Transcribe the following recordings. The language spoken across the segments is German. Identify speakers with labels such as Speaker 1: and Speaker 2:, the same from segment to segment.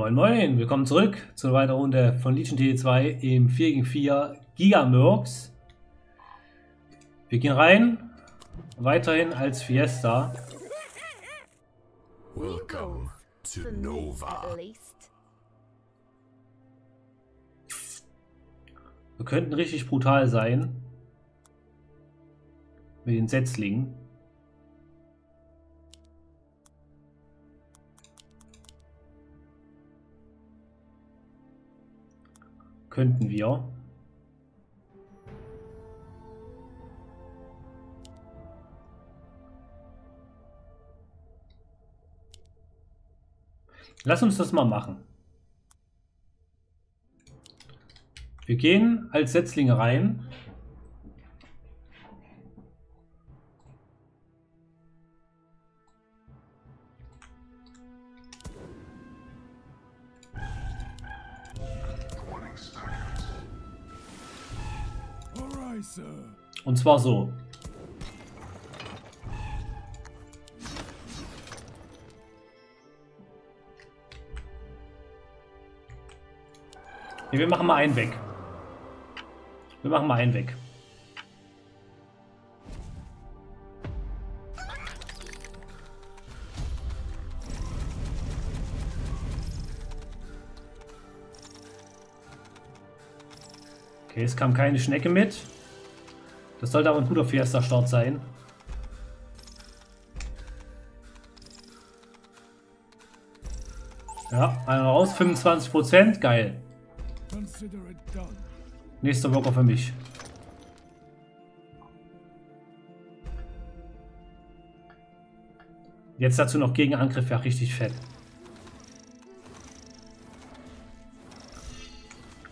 Speaker 1: Moin Moin, willkommen zurück zu einer weiteren Runde von Legion TD2 im 4 gegen 4 Gigamurks. Wir gehen rein, weiterhin als Fiesta.
Speaker 2: Welcome to Nova.
Speaker 1: Wir könnten richtig brutal sein. Mit den Setzlingen. Könnten wir. Lass uns das mal machen. Wir gehen als Setzlinge rein.
Speaker 2: Sir.
Speaker 1: Und zwar so. Nee, wir machen mal einen weg. Wir machen mal einen weg. Okay, es kam keine Schnecke mit. Das sollte aber ein guter Fiesta-Start sein. Ja, einer raus, 25%, geil. Nächster Worker für mich. Jetzt dazu noch Gegenangriff, ja richtig fett.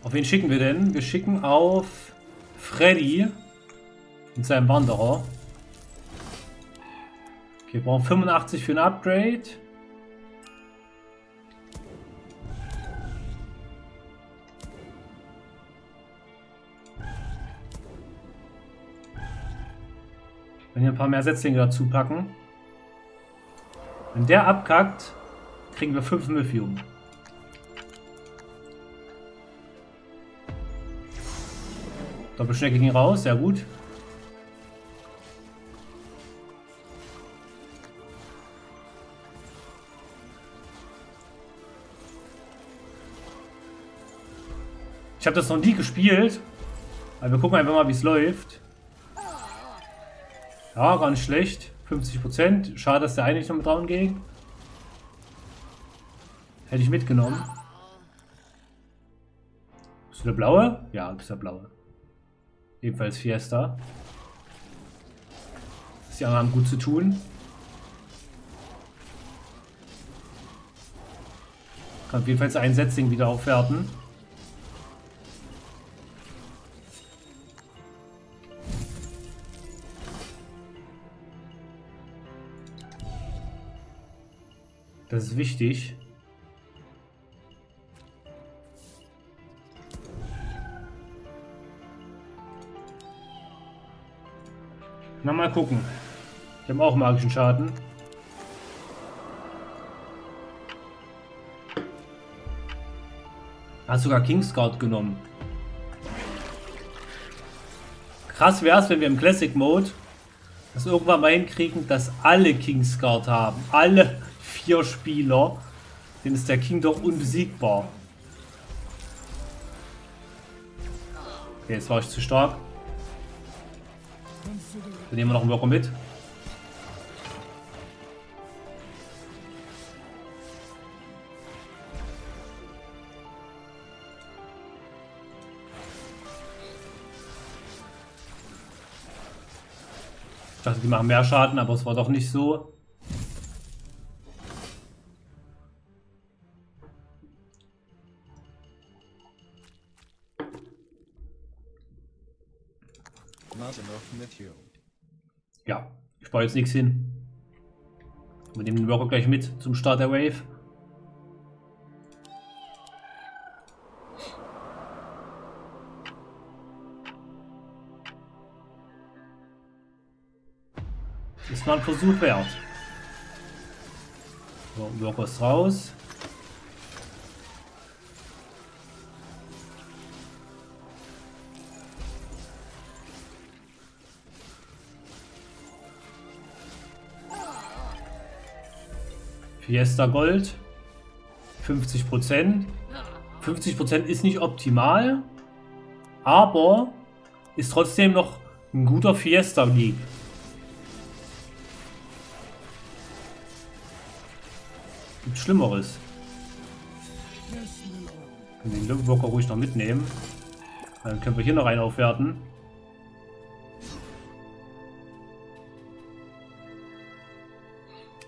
Speaker 1: Auf wen schicken wir denn? Wir schicken auf Freddy mit seinem Wanderer. Okay, wir brauchen 85 für ein Upgrade. Wenn hier ein paar mehr Setzlinge dazu packen. Wenn der abkackt, kriegen wir 5 Mythium. Doppelschnecke ging raus, sehr gut. Ich habe das noch nie gespielt. Aber wir gucken einfach mal, wie es läuft. Ja, gar nicht schlecht. 50%. Schade, dass der eine nicht noch mit down ging. Hätte ich mitgenommen. Bist du der Blaue? Ja, bist der Blaue. Ebenfalls Fiesta. Die anderen haben gut zu tun. Kann jedenfalls ein Setzling wieder aufwerten. Das ist wichtig. Na, mal gucken. Ich habe auch magischen Schaden. Hat sogar Kingsguard genommen. Krass wäre es, wenn wir im Classic Mode das irgendwann mal hinkriegen, dass alle Kingsguard haben. Alle vier Spieler. Dann ist der King doch unbesiegbar. Okay, jetzt war ich zu stark. Dann nehmen wir noch einen Worker mit. Ich dachte, die machen mehr Schaden, aber es war doch nicht so. Ja, ich baue jetzt nichts hin. Wir nehmen den Worker gleich mit zum Start der Wave. Ist mal ein Versuch wert. So, Worker ist raus. Fiesta Gold. 50%. 50% ist nicht optimal, aber ist trotzdem noch ein guter Fiesta League. Gibt Schlimmeres. Können den Lückenwalker ruhig noch mitnehmen. Dann können wir hier noch einen aufwerten.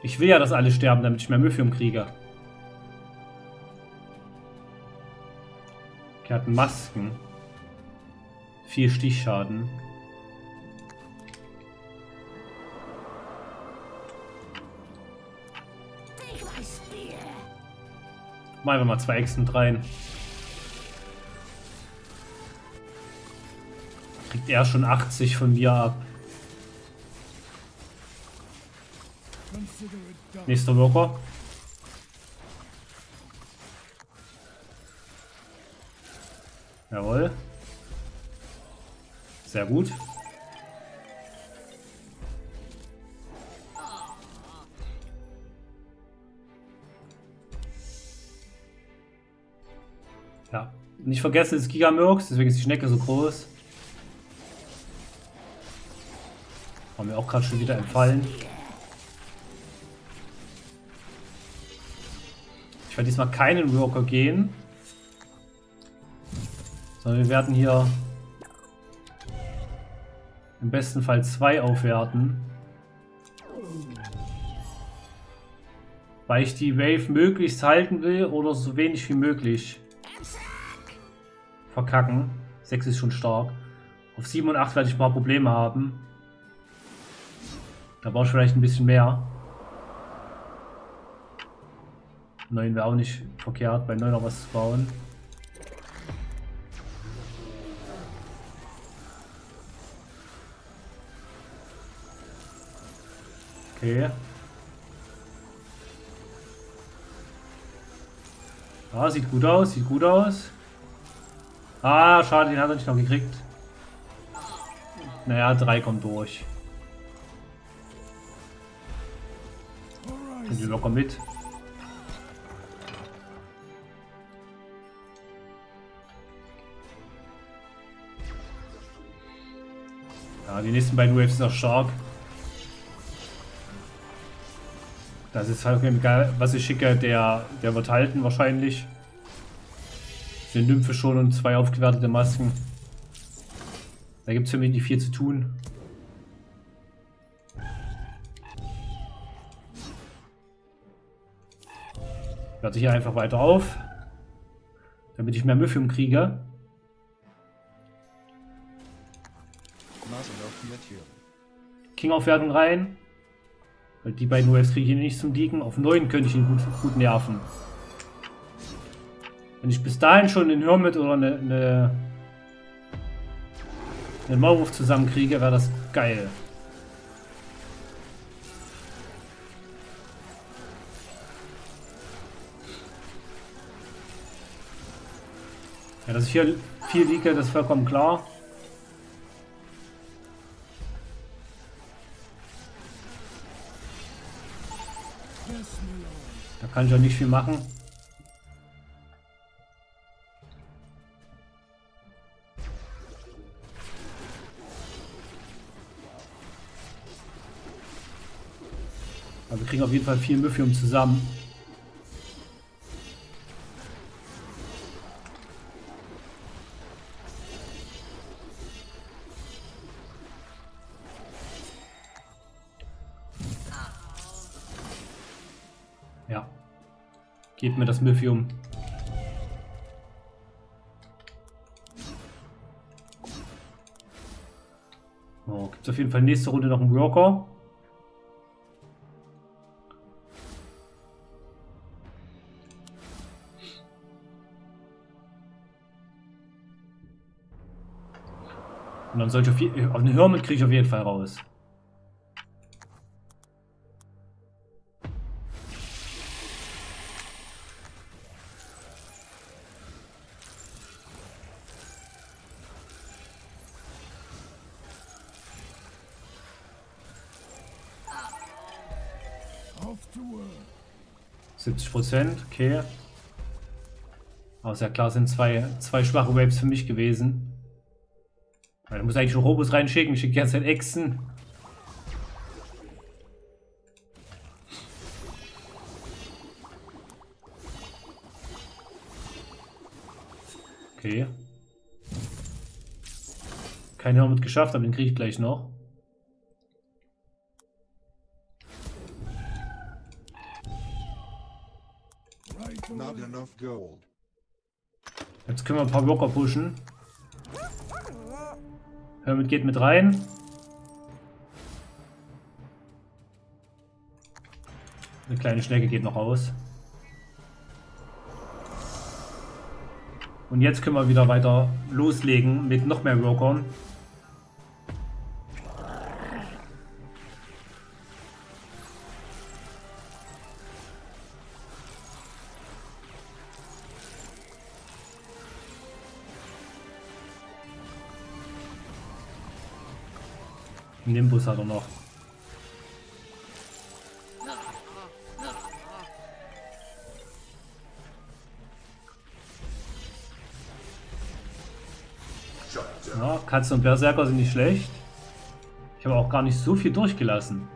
Speaker 1: Ich will ja, dass alle sterben, damit ich mehr Mythium kriege. Er hat Masken. Vier Stichschaden. Machen wir mal zwei Echsen rein. Kriegt er schon 80 von mir ab. Nächster Worker. Jawohl. Sehr gut. Ja. Nicht vergessen, es ist Gigamurks, deswegen ist die Schnecke so groß. War mir auch gerade schon wieder entfallen. Werde diesmal keinen Worker gehen. Sondern wir werden hier im besten Fall zwei aufwerten. Weil ich die Wave möglichst halten will oder so wenig wie möglich verkacken. 6 ist schon stark. Auf 7 und 8 werde ich ein paar Probleme haben. Da brauche ich vielleicht ein bisschen mehr. 9 wäre auch nicht verkehrt, bei 9 noch was zu bauen. Okay. Ja, sieht gut aus, sieht gut aus. Ah, schade, den hat er nicht noch gekriegt. Naja, 3 kommt durch. Sind die locker mit. Ja, die nächsten beiden Waves sind auch stark. Das ist halt egal, was ich schicke, der, der wird halten wahrscheinlich. Eine Nymphe schon und zwei aufgewertete Masken. Da gibt es für mich nicht viel zu tun. Werte hier einfach weiter auf. Damit ich mehr Mythium kriege. King-Aufwertung rein. Weil die beiden Waves kriege ich nicht zum Deacon. Auf 9 könnte ich ihn gut, gut nerven. Wenn ich bis dahin schon einen Hermit oder eine, eine, einen Maulwurf zusammenkriege, wäre das geil. Ja, dass ich hier viel liege, das ist vollkommen klar. Kann ich auch nicht viel machen. Aber wir kriegen auf jeden Fall viel Mythium zusammen. Gebt mir das Mythium. So, gibt es auf jeden Fall nächste Runde noch einen Worker. Und dann sollte ich auf, je- auf eine Hermit kriege ich auf jeden Fall raus.
Speaker 2: Off to work.
Speaker 1: 70 Prozent, okay. Aber ist klar, sind zwei, zwei schwache Waves für mich gewesen. Da muss eigentlich schon Robos reinschicken. Ich schicke die ganze Zeit Echsen. Okay. Kein Hermit geschafft, aber den kriege ich gleich noch. Jetzt können wir ein paar Worker pushen. Hermit geht mit rein. Eine kleine Schnecke geht noch raus. Und jetzt können wir wieder weiter loslegen mit noch mehr Workern. Nimbus hat er noch. Ja, Katze und Berserker sind nicht schlecht. Ich habe auch gar nicht so viel durchgelassen.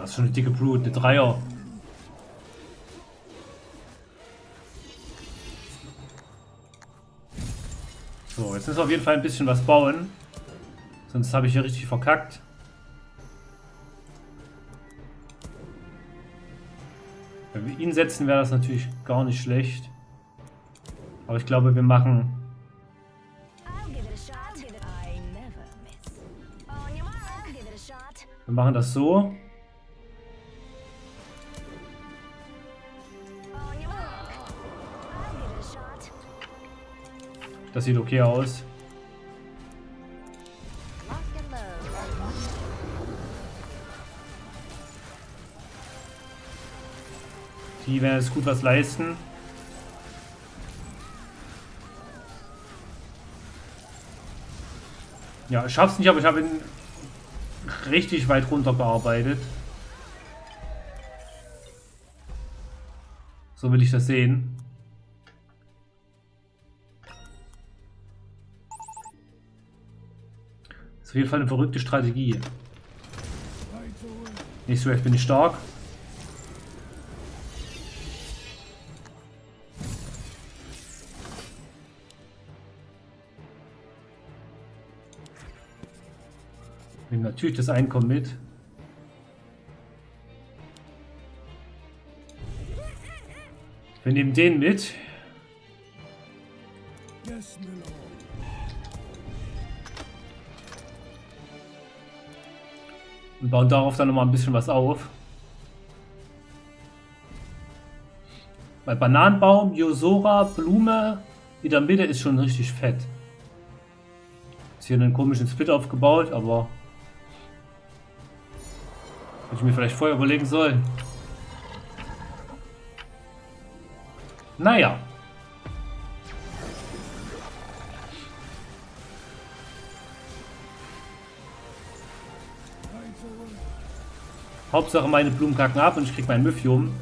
Speaker 1: Das ist schon eine dicke Brut, eine Dreier. So, jetzt müssen wir auf jeden Fall ein bisschen was bauen. Sonst habe ich hier richtig verkackt. Wenn wir ihn setzen, wäre das natürlich gar nicht schlecht. Aber ich glaube, wir machen...
Speaker 3: I'll give it a
Speaker 1: Das sieht okay aus. Die werden jetzt gut was leisten. Ja, ich schaff's nicht, aber ich habe ihn richtig weit runter gearbeitet. So will ich das sehen. Ist auf jeden Fall eine verrückte Strategie. Nicht so, jetzt bin ich stark. Nehmen natürlich das Einkommen mit. Wir nehmen den mit. Und bauen darauf dann nochmal ein bisschen was auf. Weil Bananenbaum, Yosora, Blume Mitte ist schon richtig fett. Jetzt hier einen komischen Split aufgebaut, aber hätte ich mir vielleicht vorher überlegen sollen. Naja. Hauptsache meine Blumen kacken ab und ich krieg mein Mythium.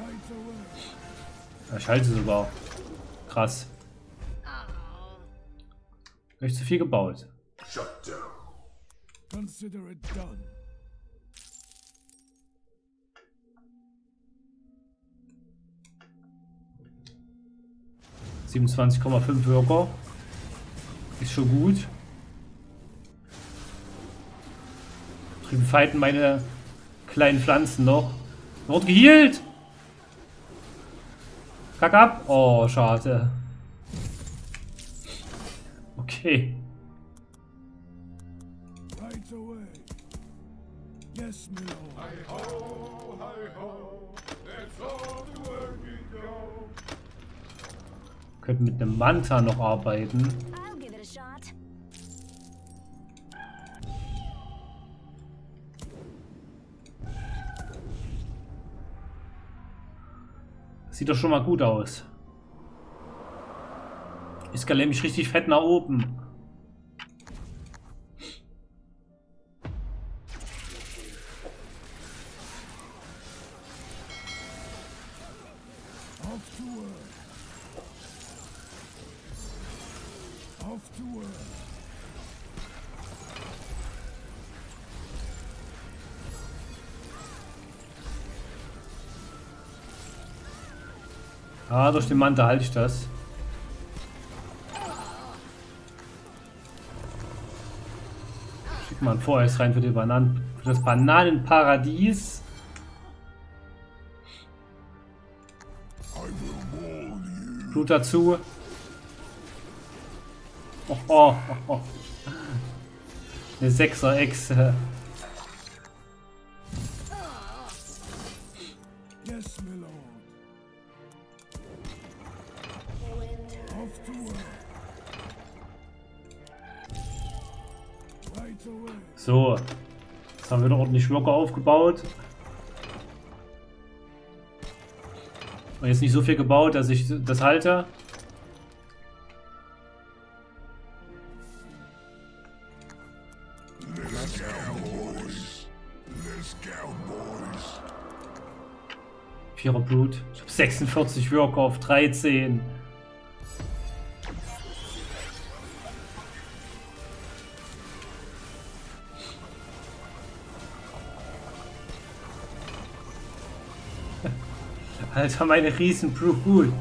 Speaker 2: Right away.
Speaker 1: Ja, Ich halte sie sogar. Krass. Hab ich zu viel gebaut.
Speaker 2: Consider it done.
Speaker 1: – 27,5 Worker. Ist schon gut. Drüben fighten meine kleinen Pflanzen noch. Wird geheilt! Kack ab! Oh, schade. Okay. Könnten mit einem Manta noch arbeiten. Sieht doch schon mal gut aus. Ich skaliere mich richtig fett nach oben.
Speaker 2: Off to work. Off
Speaker 1: Ah, durch den Mantel halte ich das. Schick mal ein Voreis rein für, die Bananen, für das Bananenparadies. Blut dazu. Oh, oh, oh, oh. Eine 6er Worker aufgebaut. Und jetzt nicht so viel gebaut, dass ich das halte. Vierer Blut. Ich habe 46 Worker auf 13. Alter, meine riesen Brut.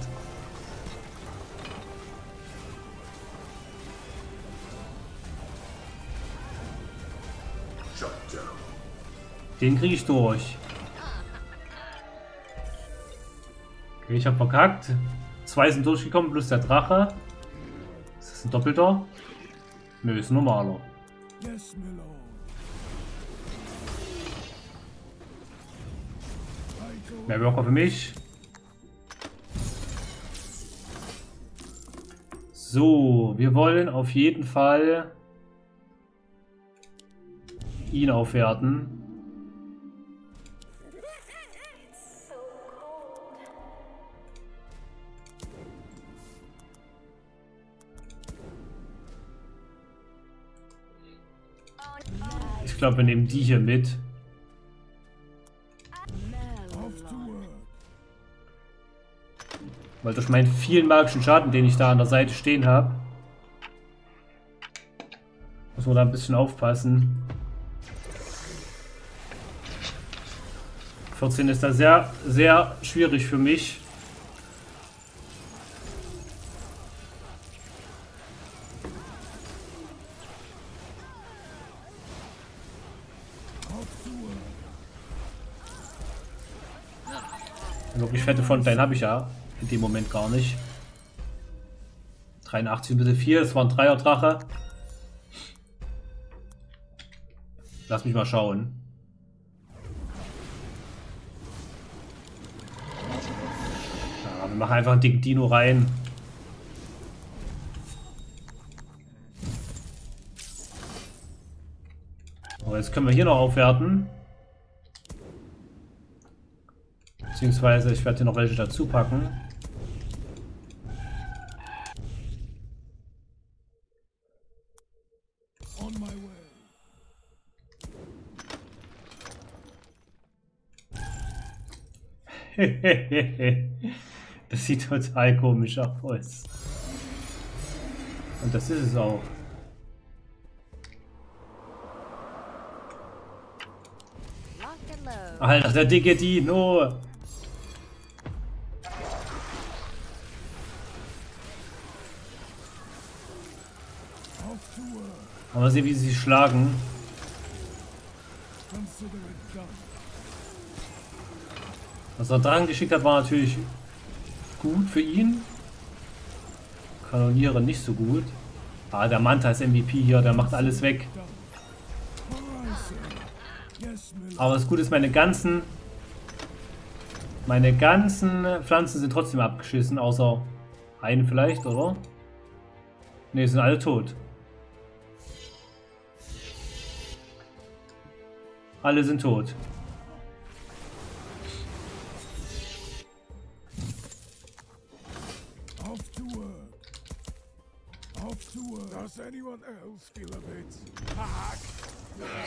Speaker 1: Den kriege ich durch. Okay, ich habe verkackt. Zwei sind durchgekommen, plus der Drache. Ist das ein Doppelter? Nö, ist ein normaler.
Speaker 2: Yes.
Speaker 1: Mehr Worker für mich. So, wir wollen auf jeden Fall ihn aufwerten. Ich glaube, wir nehmen die hier mit. Weil durch meinen vielen magischen Schaden, den ich da an der Seite stehen habe, muss man da ein bisschen aufpassen. 14 ist da sehr, sehr schwierig für mich. Wirklich fette Fontaine habe ich ja in dem Moment gar nicht. 83 bitte 4, es war ein Dreier-Drache. Lass mich mal schauen. Ja, wir machen einfach einen dicken Dino rein. Aber jetzt können wir hier noch aufwerten. Beziehungsweise ich werde hier noch welche dazu packen. das sieht total komisch aus. Und das ist es auch. Alter, der dicke Dino. Mal sehen, wie sie schlagen. Was er dran geschickt hat, war natürlich gut für ihn. Kanoniere nicht so gut. Ah, der Manta ist MVP hier, der macht alles weg. Aber das Gute ist, meine ganzen... Meine ganzen Pflanzen sind trotzdem abgeschissen, außer eine vielleicht, oder? Ne, sind alle tot. Alle sind tot.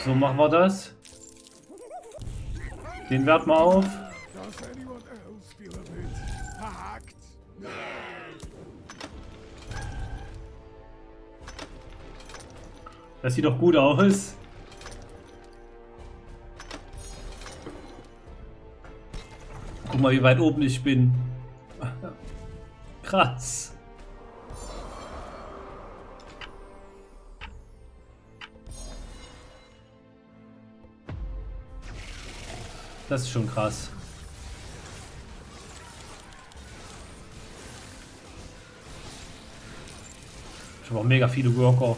Speaker 1: So machen wir das. Den werten wir auf. Das sieht doch gut aus. Guck mal, wie weit oben ich bin. Krass. Das ist schon krass. Ich habe auch mega viele Worker.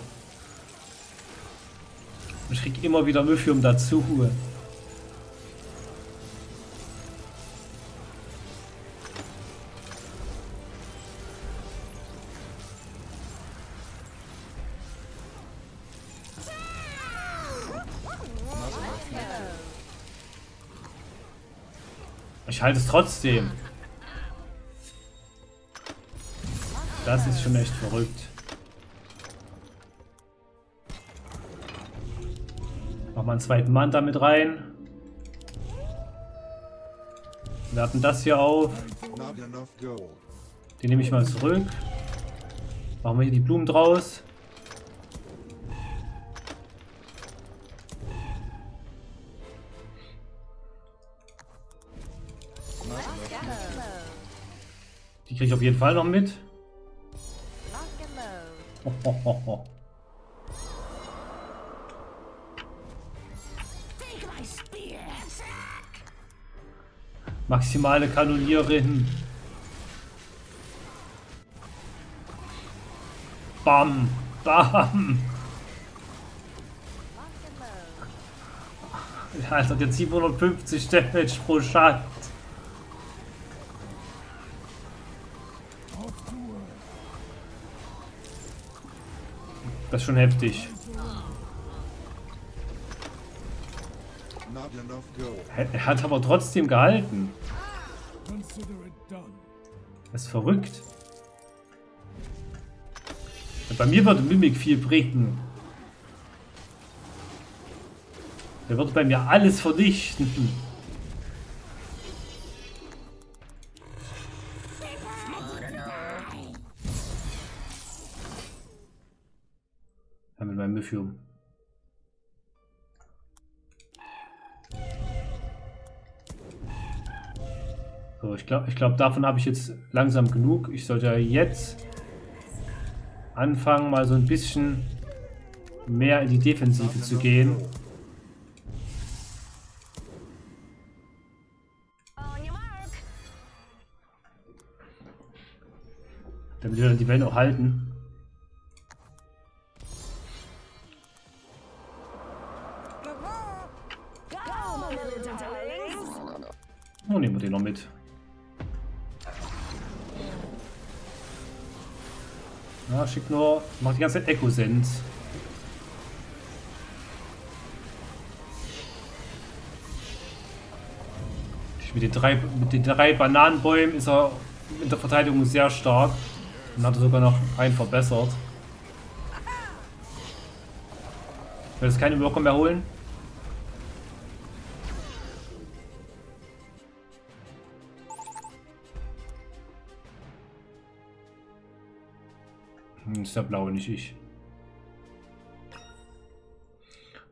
Speaker 1: Ich krieg immer wieder Mythium dazu. Ich halte es trotzdem. Das ist schon echt verrückt. Mach mal einen zweiten Manta mit rein. Wir hatten das hier auf. Den nehme ich mal zurück. Machen wir hier die Blumen draus. Kriege ich auf jeden Fall noch mit. Maximale Kanonierin. Bam. Bam. Alter, der 750 Damage pro Shot. Das ist schon heftig. Er er hat aber trotzdem gehalten. Das ist verrückt. Bei mir würde Mimik viel bringen. Der würde bei mir alles vernichten. Mythium. So, ich glaube, ich glaub, davon habe ich jetzt langsam genug. Ich sollte jetzt anfangen, mal so ein bisschen mehr in die Defensive zu gehen. Damit wir dann die Wellen auch halten. Oh, nehmen wir den noch mit. Ja, schick nur, mach die ganze Zeit Echo-Sens. Mit den, drei, mit den drei Bananenbäumen ist er in der Verteidigung sehr stark. Und hat sogar noch einen verbessert. Will jetzt keine Worker mehr holen. Ist der blaue, nicht ich.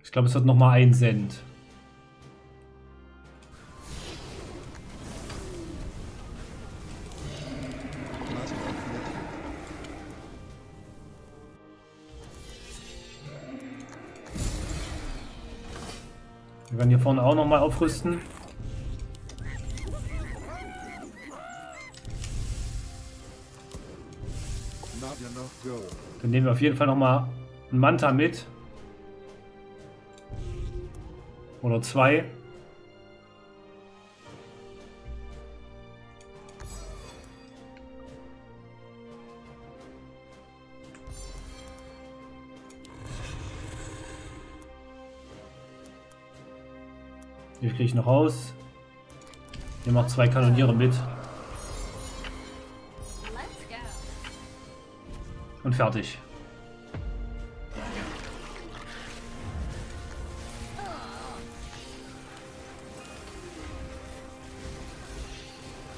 Speaker 1: Ich glaube, es hat noch mal ein Cent. Wir werden hier vorne auch noch mal aufrüsten. Dann nehmen wir auf jeden Fall noch mal einen Manta mit. Oder zwei. Hier kriege ich noch raus. Nehme auch zwei Kanoniere mit. Und fertig.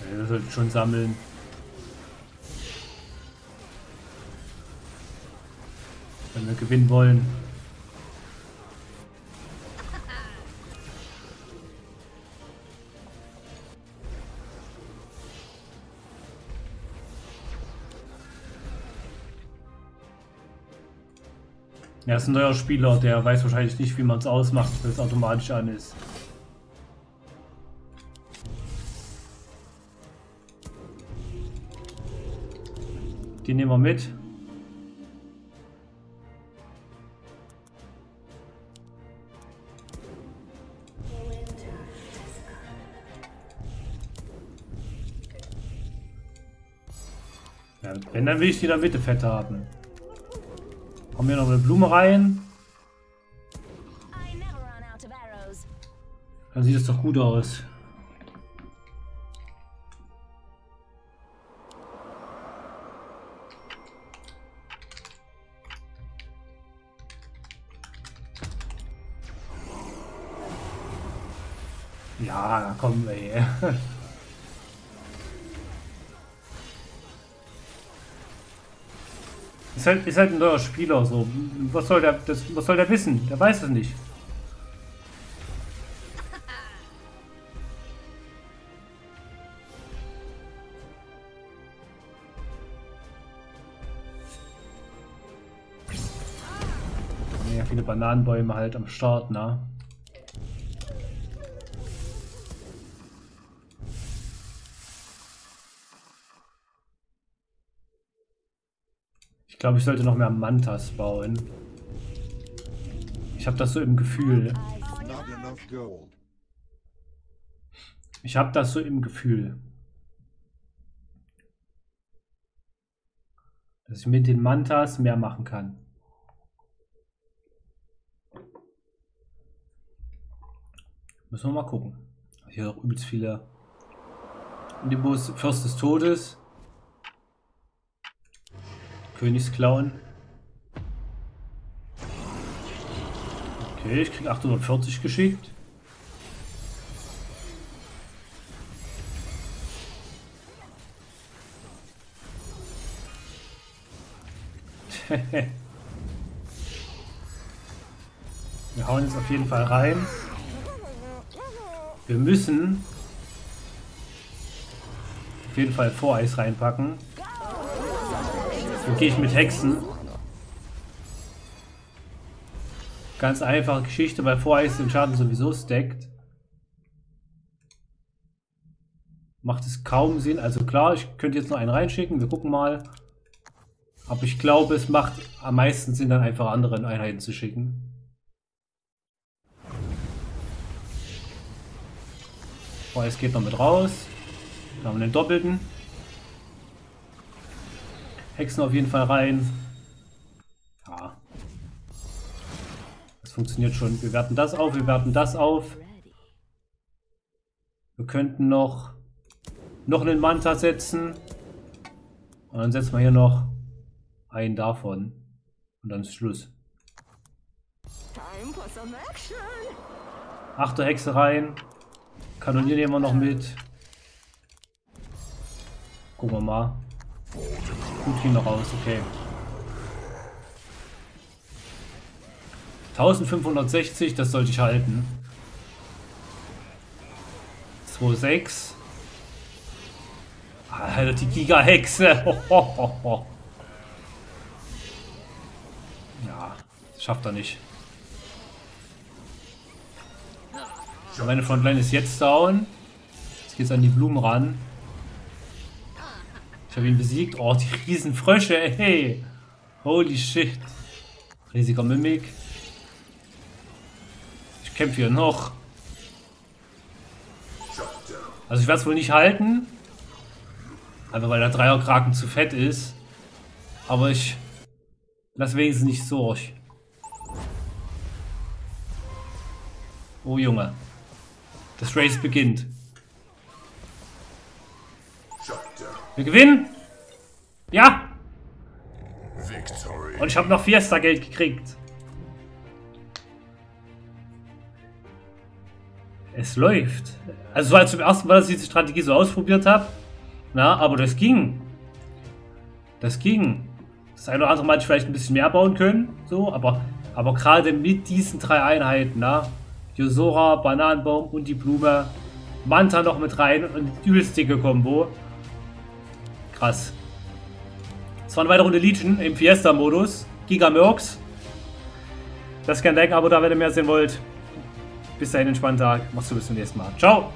Speaker 1: Wir sollten schon sammeln. Wenn wir gewinnen wollen. Er ist ein neuer Spieler, der weiß wahrscheinlich nicht, wie man es ausmacht, weil es automatisch an ist. Die nehmen wir mit. Ja, wenn, dann will ich die in der Mitte fett haben. Haben wir noch eine Blume rein? Dann sieht es doch gut aus. Halt, ist halt ein neuer Spieler so. Was soll der, das, was soll der wissen? Der weiß es nicht. Ja, viele Bananenbäume halt am Start, ne? Ich glaube, ich sollte noch mehr Mantas bauen. Ich habe das so im Gefühl. Ich habe das so im Gefühl. Dass ich mit den Mantas mehr machen kann. Müssen wir mal gucken. Hier noch übelst viele Nimbus, Fürst des Todes. Königsklauen. Okay, ich krieg 840 geschickt. Wir hauen jetzt auf jeden Fall rein. Wir müssen auf jeden Fall Voreis reinpacken. So gehe ich mit Hexen. Ganz einfache Geschichte, weil Voreis den Schaden sowieso stackt. Macht es kaum Sinn. Also klar, ich könnte jetzt noch einen reinschicken. Wir gucken mal. Aber ich glaube, es macht am meisten Sinn, dann einfach andere Einheiten zu schicken. Voreis geht noch mit raus. Da haben den doppelten. Hexen auf jeden Fall rein. Ja. Das funktioniert schon. Wir werten das auf, wir werten das auf. Wir könnten noch, noch einen Manta setzen. Und dann setzen wir hier noch einen davon. Und dann ist Schluss.
Speaker 3: Time for some action.
Speaker 1: Achte Hexe rein. Kanonier nehmen wir noch mit. Gucken wir mal. Gut ging noch raus, okay. 1560, das sollte ich halten. 2,6. Alter, die Giga-Hexe. Ja, schafft er nicht. Meine Frontline ist jetzt down. Jetzt geht's an die Blumen ran. Ich habe ihn besiegt. Oh, die riesen Frösche, hey. Holy shit. Riesiger Mimik. Ich kämpfe hier noch. Also ich werde es wohl nicht halten. Einfach weil der Dreierkraken zu fett ist. Aber ich lass wenigstens nicht durch. Oh Junge. Das Race beginnt. Wir gewinnen. Ja. Und ich habe noch Fiesta-Geld gekriegt. Es läuft. Also es war zum ersten Mal, dass ich die Strategie so ausprobiert habe. Na, aber das ging. Das ging. Das eine oder andere Mal hätte ich vielleicht ein bisschen mehr bauen können. So, aber, aber gerade mit diesen drei Einheiten, na. Yosora, Bananenbaum und die Blume. Manta noch mit rein und übelst dicke Kombo. Krass. Das war eine weitere Runde Legion im Fiesta-Modus. Giga Mercs. Gerne ein Like, Abo da, wenn ihr mehr sehen wollt. Bis dahin, entspannten Tag. Mach's gut, bis zum nächsten Mal. Ciao!